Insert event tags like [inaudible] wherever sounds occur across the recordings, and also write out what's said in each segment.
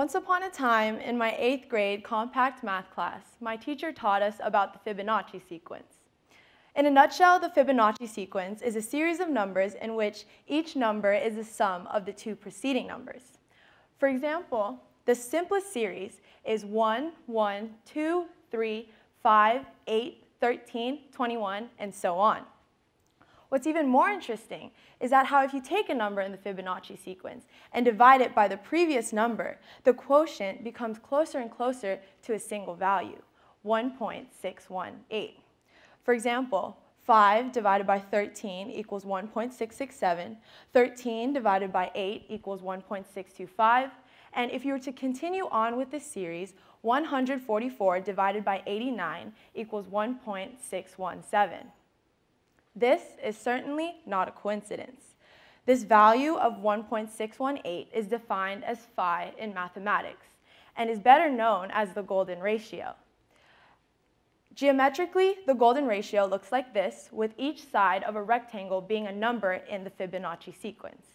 Once upon a time, in my eighth grade compact math class, my teacher taught us about the Fibonacci sequence. In a nutshell, the Fibonacci sequence is a series of numbers in which each number is the sum of the two preceding numbers. For example, the simplest series is 1, 1, 2, 3, 5, 8, 13, 21, and so on. What's even more interesting is that how if you take a number in the Fibonacci sequence and divide it by the previous number, the quotient becomes closer and closer to a single value, 1.618. For example, 5 divided by 13 equals 1.667, 13 divided by 8 equals 1.625, and if you were to continue on with this series, 144 divided by 89 equals 1.617. This is certainly not a coincidence. This value of 1.618 is defined as phi in mathematics and is better known as the golden ratio. Geometrically, the golden ratio looks like this, with each side of a rectangle being a number in the Fibonacci sequence.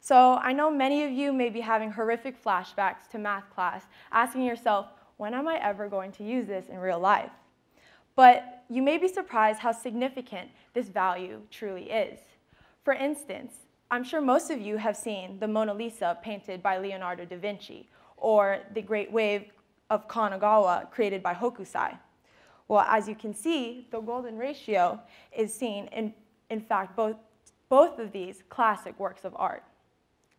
So I know many of you may be having horrific flashbacks to math class, asking yourself, when am I ever going to use this in real life? But you may be surprised how significant this value truly is. For instance, I'm sure most of you have seen the Mona Lisa painted by Leonardo da Vinci, or the Great Wave of Kanagawa created by Hokusai. Well, as you can see, the golden ratio is seen in, in fact, both, both of these classic works of art.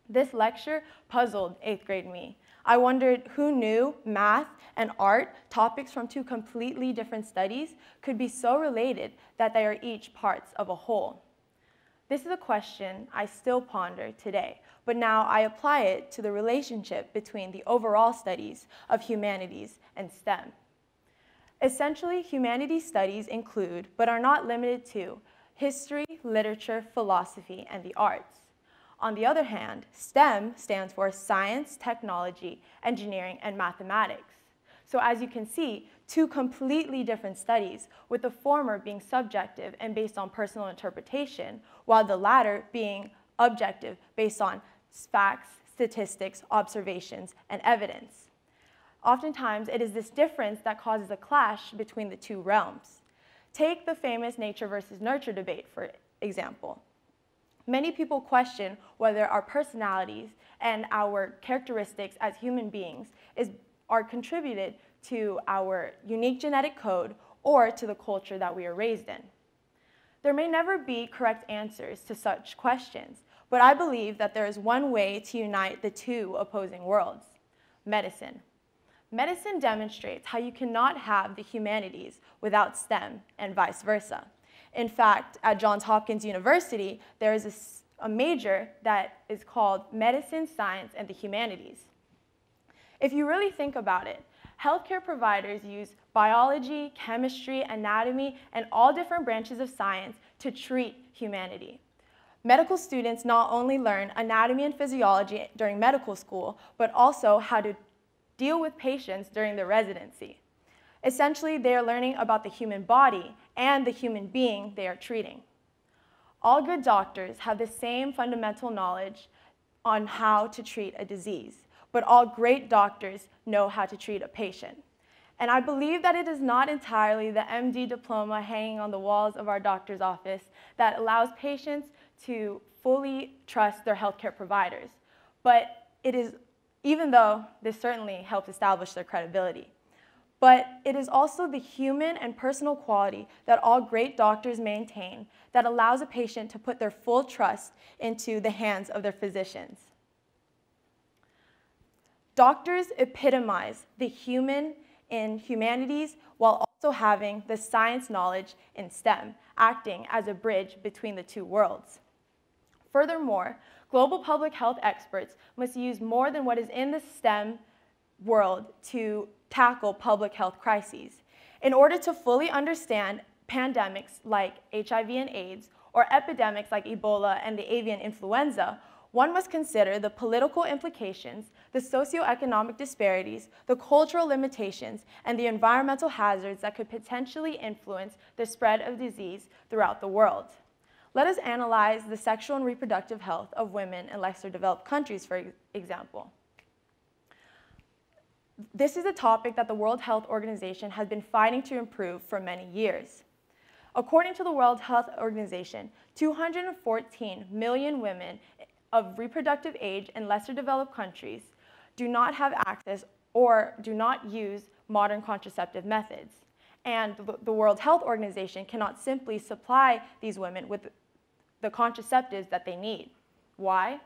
This lecture puzzled eighth grade me. I wondered who knew math and art, topics from two completely different studies, could be so related that they are each parts of a whole. This is a question I still ponder today, but now I apply it to the relationship between the overall studies of humanities and STEM. Essentially, humanities studies include, but are not limited to, history, literature, philosophy, and the arts. On the other hand, STEM stands for science, technology, engineering, and mathematics. So as you can see, two completely different studies, with the former being subjective and based on personal interpretation, while the latter being objective based on facts, statistics, observations, and evidence. Oftentimes, it is this difference that causes a clash between the two realms. Take the famous nature versus nurture debate, for example. Many people question whether our personalities and our characteristics as human beings is, are contributed to our unique genetic code or to the culture that we are raised in. There may never be correct answers to such questions, but I believe that there is one way to unite the two opposing worlds, medicine. Medicine demonstrates how you cannot have the humanities without STEM and vice versa. In fact, at Johns Hopkins University, there is a, a major that is called Medicine, Science, and the Humanities. If you really think about it, healthcare providers use biology, chemistry, anatomy, and all different branches of science to treat humanity. Medical students not only learn anatomy and physiology during medical school, but also how to deal with patients during their residency. Essentially, they are learning about the human body and the human being they are treating. All good doctors have the same fundamental knowledge on how to treat a disease, but all great doctors know how to treat a patient. And I believe that it is not entirely the MD diploma hanging on the walls of our doctor's office that allows patients to fully trust their healthcare providers, but it is even though this certainly helps establish their credibility. But it is also the human and personal quality that all great doctors maintain that allows a patient to put their full trust into the hands of their physicians. Doctors epitomize the human in humanities while also having the science knowledge in STEM, acting as a bridge between the two worlds. Furthermore, global public health experts must use more than what is in the STEM world to tackle public health crises. In order to fully understand pandemics like HIV and AIDS, or epidemics like Ebola and the avian influenza, one must consider the political implications, the socioeconomic disparities, the cultural limitations, and the environmental hazards that could potentially influence the spread of disease throughout the world. Let us analyze the sexual and reproductive health of women in lesser developed countries, for example. This is a topic that the World Health Organization has been fighting to improve for many years. According to the World Health Organization, 214 million women of reproductive age in lesser developed countries do not have access or do not use modern contraceptive methods. And the World Health Organization cannot simply supply these women with the contraceptives that they need. Why?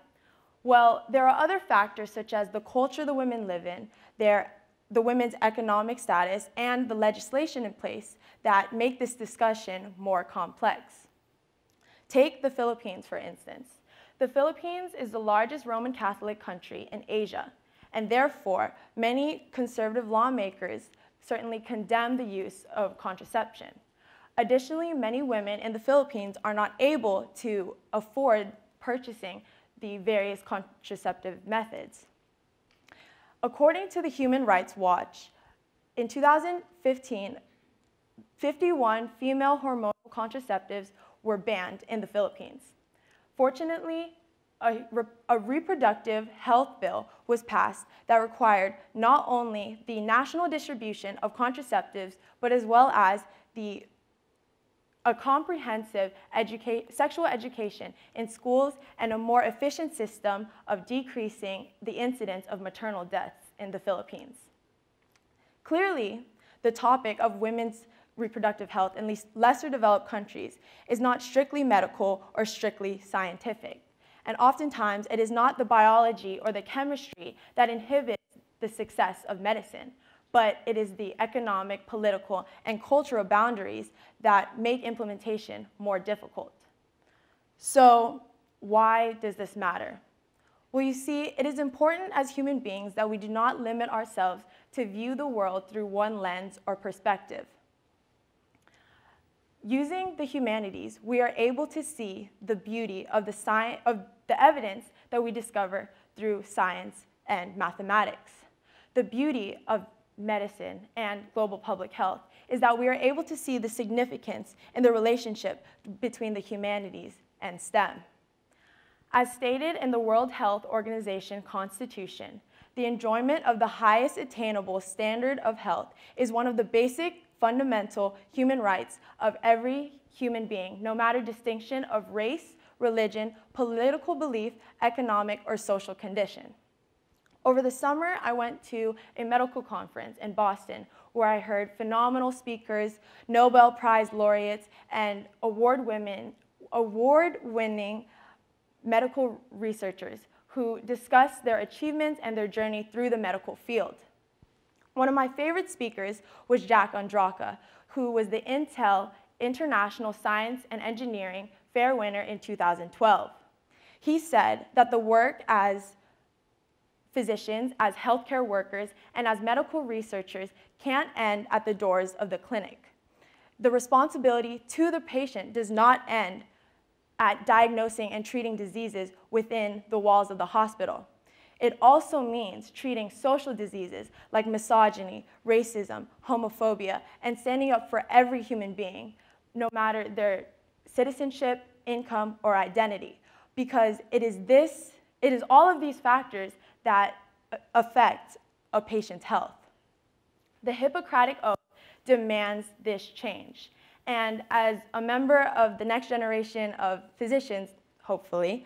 Well, there are other factors such as the culture the women live in, their, the women's economic status, and the legislation in place that make this discussion more complex. Take the Philippines, for instance. The Philippines is the largest Roman Catholic country in Asia, and therefore, many conservative lawmakers certainly condemn the use of contraception. Additionally, many women in the Philippines are not able to afford purchasing the various contraceptive methods. According to the Human Rights Watch, in 2015, 51 female hormonal contraceptives were banned in the Philippines. Fortunately, a, re a, reproductive health bill was passed that required not only the national distribution of contraceptives, but as well as the a comprehensive sexual education in schools and a more efficient system of decreasing the incidence of maternal deaths in the Philippines. Clearly, the topic of women's reproductive health in lesser developed countries is not strictly medical or strictly scientific. And oftentimes, it is not the biology or the chemistry that inhibits the success of medicine, but it is the economic, political, and cultural boundaries that make implementation more difficult. So why does this matter? Well, you see, it is important as human beings that we do not limit ourselves to view the world through one lens or perspective. Using the humanities, we are able to see the beauty of the, science, of the evidence that we discover through science and mathematics. The beauty of medicine and global public health is that we are able to see the significance in the relationship between the humanities and STEM. As stated in the World Health Organization Constitution, the enjoyment of the highest attainable standard of health is one of the basic fundamental human rights of every human being, no matter distinction of race, religion, political belief, economic, or social condition. Over the summer, I went to a medical conference in Boston where I heard phenomenal speakers, Nobel Prize laureates, and award-winning award medical researchers who discussed their achievements and their journey through the medical field. One of my favorite speakers was Jack Andraka, who was the Intel International Science and Engineering Fair winner in 2012. He said that the work as physicians, as healthcare workers, and as medical researchers can't end at the doors of the clinic. The responsibility to the patient does not end at diagnosing and treating diseases within the walls of the hospital. It also means treating social diseases like misogyny, racism, homophobia, and standing up for every human being, no matter their citizenship, income, or identity. Because it is this, it is all of these factors that uh, affect a patient's health. The Hippocratic Oath demands this change. And as a member of the next generation of physicians, hopefully,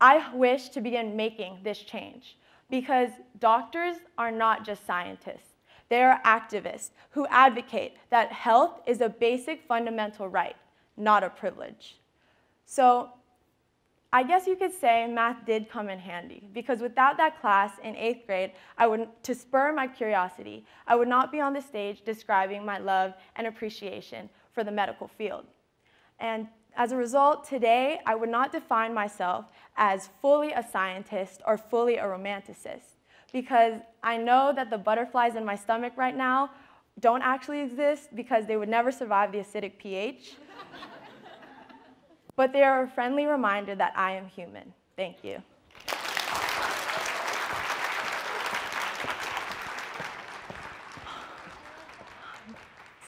I wish to begin making this change because doctors are not just scientists. They are activists who advocate that health is a basic fundamental right, not a privilege. So I guess you could say math did come in handy because without that class in eighth grade, I would, to spur my curiosity, I would not be on the stage describing my love and appreciation for the medical field. And as a result, today, I would not define myself as fully a scientist or fully a romanticist because I know that the butterflies in my stomach right now don't actually exist because they would never survive the acidic pH [laughs] but they are a friendly reminder that I am human. Thank you.